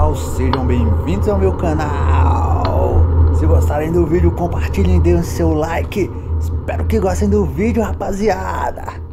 pessoal, sejam bem-vindos ao meu canal. Se gostarem do vídeo, compartilhem, deem seu like. Espero que gostem do vídeo, rapaziada.